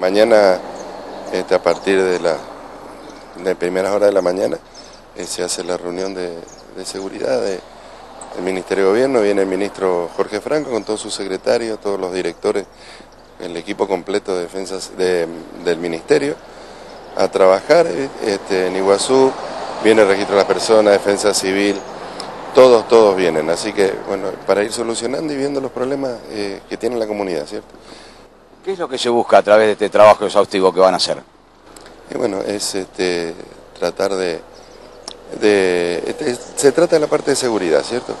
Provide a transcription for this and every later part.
Mañana, este, a partir de las de primeras horas de la mañana, eh, se hace la reunión de, seguridad del Ministerio de Gobierno, viene el ministro Jorge Franco con todos sus secretarios, todos los directores, el equipo completo de defensas del Ministerio, a trabajar este, en Iguazú, viene el registro de las personas, defensa civil, todos, todos vienen, así que bueno, para ir solucionando y viendo los problemas eh, que tiene la comunidad, ¿cierto? ¿Qué es lo que se busca a través de este trabajo exhaustivo que van a hacer? Bueno, es este, tratar de... Este, se trata de la parte de seguridad, ¿cierto?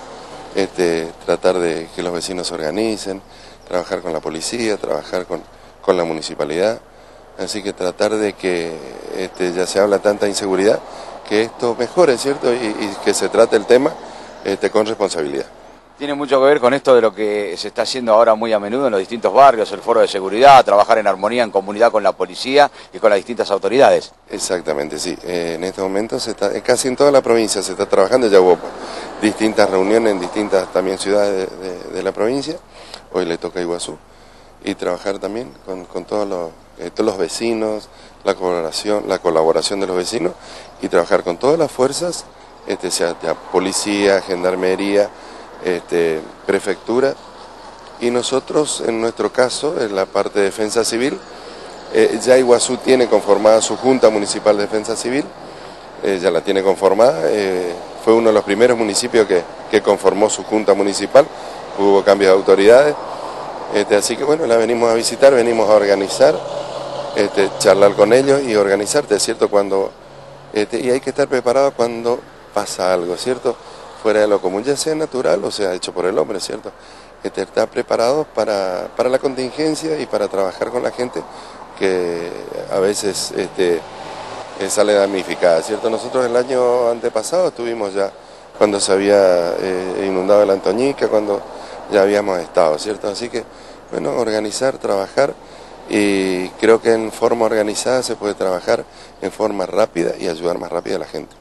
Este, tratar de que los vecinos se organicen, trabajar con la policía, trabajar con, la municipalidad. Así que tratar de que ya se habla tanta inseguridad, que esto mejore, ¿cierto? Y, que se trate el tema con responsabilidad. Tiene mucho que ver con esto de lo que se está haciendo ahora muy a menudo en los distintos barrios, el foro de seguridad, trabajar en armonía, en comunidad con la policía y con las distintas autoridades. Exactamente, sí. Eh, en este momento se está, casi en toda la provincia se está trabajando, ya hubo distintas reuniones en distintas también ciudades de, la provincia, hoy le toca a Iguazú, y trabajar también con, todos, los, eh, todos los vecinos, la colaboración, la colaboración de los vecinos y trabajar con todas las fuerzas, este, sea policía, gendarmería, este, prefectura y nosotros en nuestro caso, en la parte de defensa civil, eh, ya Iguazú tiene conformada su Junta Municipal de Defensa Civil, eh, ya la tiene conformada, eh, fue uno de los primeros municipios que, conformó su Junta Municipal, hubo cambios de autoridades, este, así que bueno, la venimos a visitar, venimos a organizar, este, charlar con ellos y organizarte, ¿cierto? Cuando, y hay que estar preparado cuando pasa algo, ¿cierto? Fuera de lo común, ya sea natural o sea hecho por el hombre, ¿cierto? Que está preparado para, la contingencia y para trabajar con la gente que a veces este, eh, sale damnificada, ¿cierto? Nosotros el año antepasado estuvimos ya cuando se había eh, inundado la Antoñica, cuando ya habíamos estado, ¿cierto? Así que, bueno, organizar, trabajar y creo que en forma organizada se puede trabajar en forma rápida y ayudar más rápida a la gente.